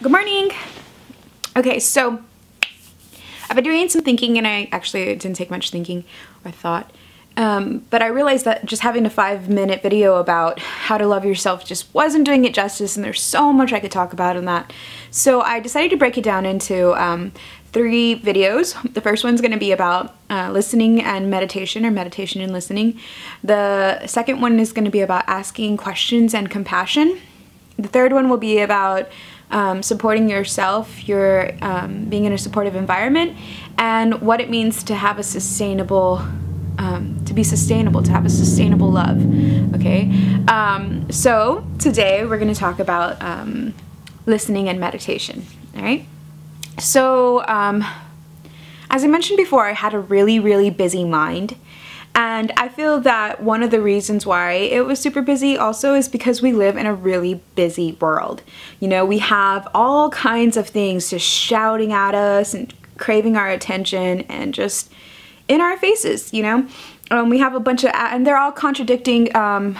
Good morning. Okay, so I've been doing some thinking and I actually didn't take much thinking or thought. Um, but I realized that just having a five minute video about how to love yourself just wasn't doing it justice and there's so much I could talk about in that. So I decided to break it down into um, three videos. The first one's going to be about uh, listening and meditation or meditation and listening. The second one is going to be about asking questions and compassion. The third one will be about um, supporting yourself, your um, being in a supportive environment, and what it means to have a sustainable, um, to be sustainable, to have a sustainable love. Okay, um, so today we're going to talk about um, listening and meditation. All right, so um, as I mentioned before, I had a really, really busy mind. And I feel that one of the reasons why it was super busy also is because we live in a really busy world. You know, we have all kinds of things just shouting at us and craving our attention and just in our faces, you know? Um, we have a bunch of, and they're all contradicting um,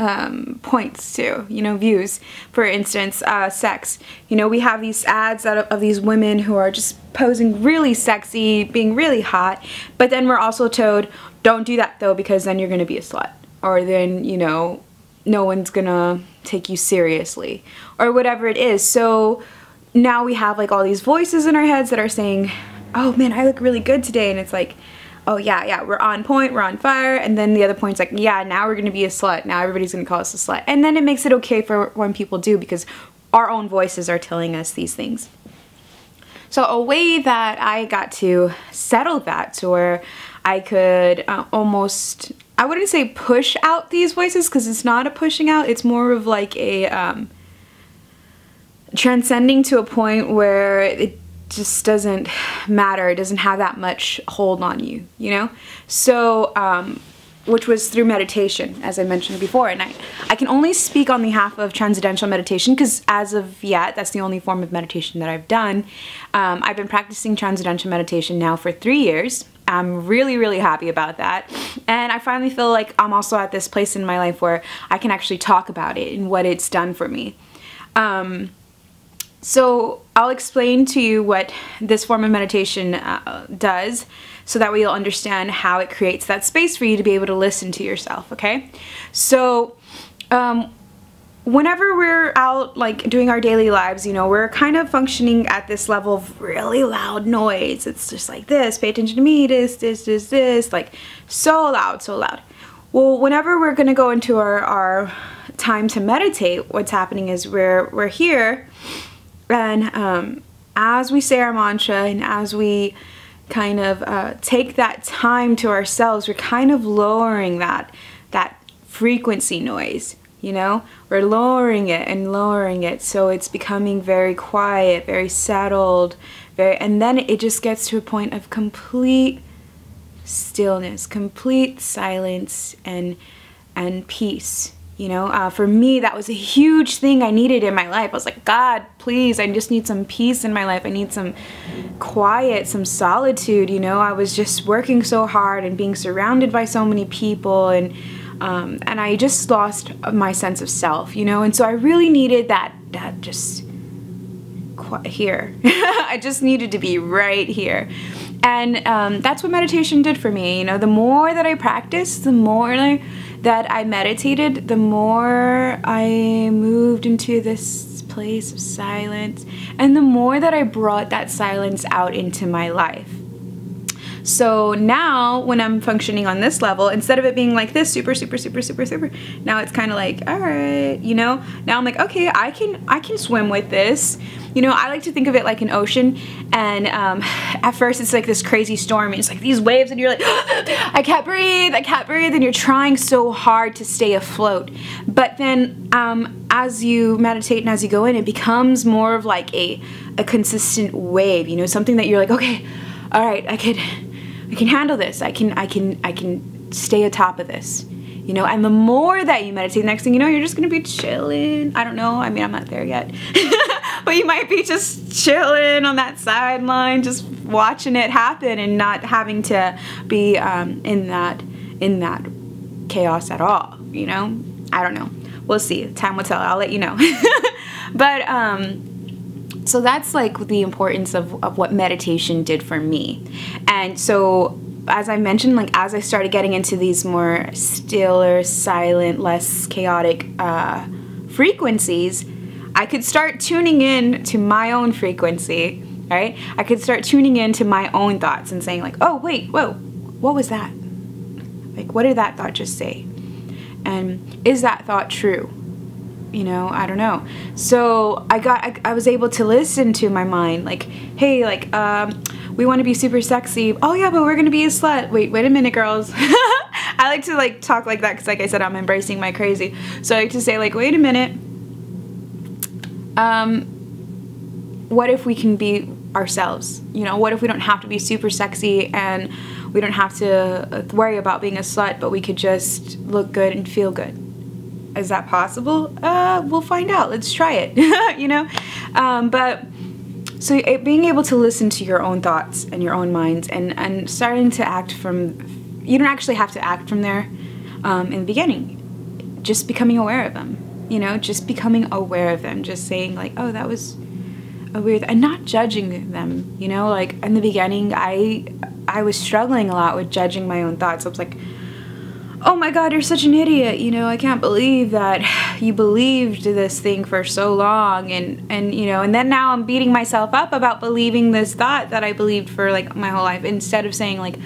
um, points too, you know, views. For instance, uh, sex. You know, we have these ads of, of these women who are just posing really sexy, being really hot, but then we're also told, don't do that though because then you're gonna be a slut. Or then, you know, no one's gonna take you seriously. Or whatever it is. So now we have like all these voices in our heads that are saying, oh man, I look really good today. And it's like, oh yeah, yeah, we're on point, we're on fire, and then the other point's like, yeah, now we're gonna be a slut, now everybody's gonna call us a slut. And then it makes it okay for when people do because our own voices are telling us these things. So a way that I got to settle that to where I could uh, almost, I wouldn't say push out these voices because it's not a pushing out, it's more of like a um, transcending to a point where it just doesn't matter. It doesn't have that much hold on you, you know? So, um, which was through meditation, as I mentioned before. And I, I can only speak on behalf of transcendental meditation because as of yet, that's the only form of meditation that I've done. Um, I've been practicing transcendental meditation now for three years. I'm really, really happy about that. And I finally feel like I'm also at this place in my life where I can actually talk about it and what it's done for me. Um, so I'll explain to you what this form of meditation uh, does so that way you'll understand how it creates that space for you to be able to listen to yourself, okay? So um, whenever we're out like doing our daily lives, you know, we're kind of functioning at this level of really loud noise. It's just like this, pay attention to me, this, this, this, this, like so loud, so loud. Well, whenever we're gonna go into our, our time to meditate, what's happening is we're, we're here and um, as we say our mantra and as we kind of uh, take that time to ourselves, we're kind of lowering that, that frequency noise, you know? We're lowering it and lowering it so it's becoming very quiet, very settled, very, and then it just gets to a point of complete stillness, complete silence and, and peace. You know, uh, for me, that was a huge thing I needed in my life. I was like, God, please, I just need some peace in my life. I need some quiet, some solitude. You know, I was just working so hard and being surrounded by so many people and um, and I just lost my sense of self, you know, and so I really needed that, that just here. I just needed to be right here. And um, that's what meditation did for me. You know, the more that I practiced, the more that I meditated, the more I moved into this place of silence, and the more that I brought that silence out into my life. So now when I'm functioning on this level, instead of it being like this super, super, super, super, super, now it's kind of like, all right, you know, now I'm like, okay, I can, I can swim with this. You know, I like to think of it like an ocean and um, at first it's like this crazy storm and it's like these waves and you're like, I can't breathe, I can't breathe and you're trying so hard to stay afloat. But then um, as you meditate and as you go in, it becomes more of like a, a consistent wave, you know, something that you're like, okay, all right, I could, I can handle this. I can, I can, I can stay atop of this. You know, and the more that you meditate, next thing you know, you're just gonna be chilling. I don't know, I mean, I'm not there yet. but you might be just chilling on that sideline, just watching it happen and not having to be um, in that, in that chaos at all, you know? I don't know we'll see. Time will tell. I'll let you know. but um so that's like the importance of, of what meditation did for me. And so as I mentioned, like as I started getting into these more stiller, silent, less chaotic uh, frequencies, I could start tuning in to my own frequency, right? I could start tuning in to my own thoughts and saying like, oh wait, whoa, what was that? Like, what did that thought just say? And is that thought true? You know i don't know. So i got I, I, was able to listen to my mind like hey like um we want to be super sexy. Oh yeah but we're gonna be a slut. Wait wait a minute girls. I like to like talk like that because like i said i'm embracing my crazy. So i like to say like wait a minute. Um what if we can be ourselves? You know what if we don't have to be super sexy and we don't have to worry about being a slut but we could just look good and feel good is that possible? Uh, we'll find out. Let's try it, you know? Um, but so it, being able to listen to your own thoughts and your own minds and, and starting to act from, you don't actually have to act from there um, in the beginning. Just becoming aware of them, you know, just becoming aware of them, just saying like, oh, that was a weird, and not judging them, you know, like in the beginning, I, I was struggling a lot with judging my own thoughts. I was like, oh my god, you're such an idiot. You know, I can't believe that you believed this thing for so long. And, and, you know, and then now I'm beating myself up about believing this thought that I believed for like my whole life instead of saying like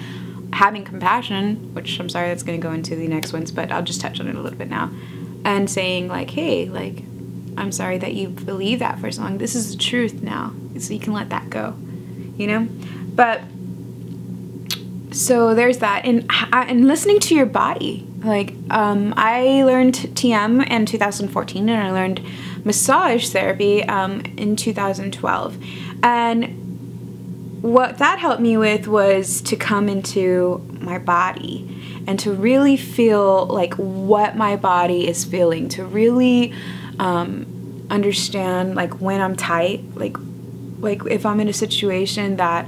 having compassion, which I'm sorry that's going to go into the next ones, but I'll just touch on it a little bit now. And saying like, hey, like, I'm sorry that you believe that for so long. This is the truth now. So you can let that go, you know? But so there's that. And and listening to your body like um, i learned tm in 2014 and i learned massage therapy um, in 2012 and what that helped me with was to come into my body and to really feel like what my body is feeling to really um, understand like when i'm tight like like if i'm in a situation that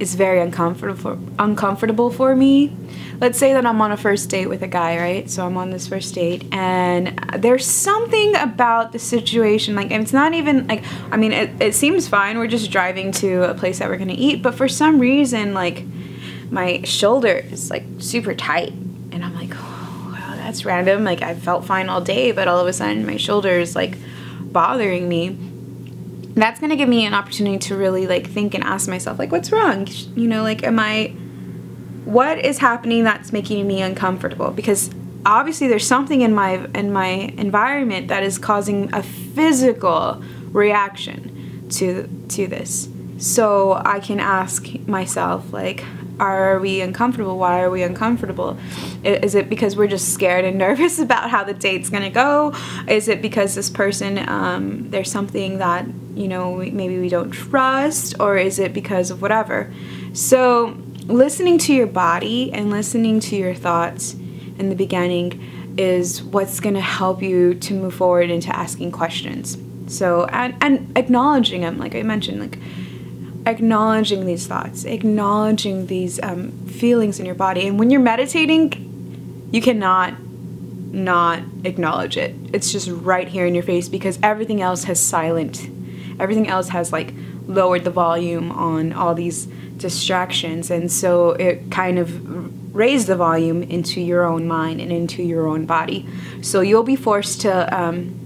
is very uncomfortable for, uncomfortable for me. Let's say that I'm on a first date with a guy, right? So I'm on this first date and there's something about the situation like it's not even like I mean it, it seems fine. We're just driving to a place that we're going to eat, but for some reason like my shoulder is like super tight and I'm like, "Oh, wow, that's random." Like I felt fine all day, but all of a sudden my shoulder is like bothering me that's going to give me an opportunity to really like think and ask myself like what's wrong you know like am i what is happening that's making me uncomfortable because obviously there's something in my in my environment that is causing a physical reaction to to this so i can ask myself like are we uncomfortable? Why are we uncomfortable? Is it because we're just scared and nervous about how the date's gonna go? Is it because this person, um, there's something that, you know, maybe we don't trust? Or is it because of whatever? So, listening to your body and listening to your thoughts in the beginning is what's gonna help you to move forward into asking questions. So, and, and acknowledging them, like I mentioned, like, acknowledging these thoughts, acknowledging these um, feelings in your body. And when you're meditating, you cannot not acknowledge it. It's just right here in your face because everything else has silent. Everything else has like lowered the volume on all these distractions. And so it kind of raised the volume into your own mind and into your own body. So you'll be forced to um,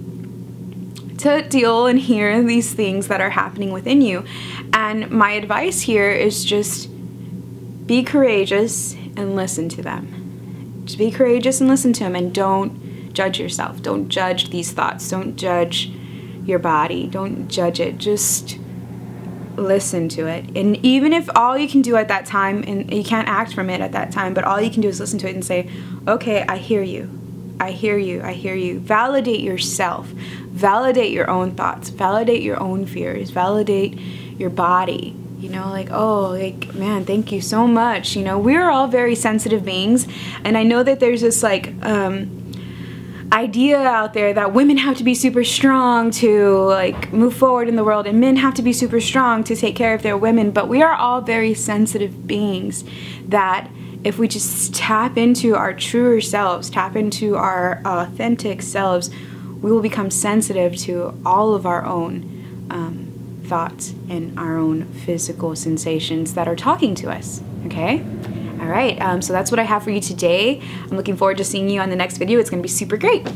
to deal and hear these things that are happening within you. And my advice here is just be courageous and listen to them. Just be courageous and listen to them and don't judge yourself. Don't judge these thoughts. Don't judge your body. Don't judge it. Just listen to it. And even if all you can do at that time, and you can't act from it at that time, but all you can do is listen to it and say, okay, I hear you. I hear you. I hear you. Validate yourself. Validate your own thoughts. Validate your own fears. Validate your body. You know, like, oh, like, man, thank you so much. You know, we're all very sensitive beings. And I know that there's this, like, um, idea out there that women have to be super strong to like move forward in the world and men have to be super strong to take care of their women but we are all very sensitive beings that if we just tap into our truer selves, tap into our authentic selves, we will become sensitive to all of our own um, thoughts and our own physical sensations that are talking to us. Okay? All right, um, so that's what I have for you today. I'm looking forward to seeing you on the next video. It's going to be super great.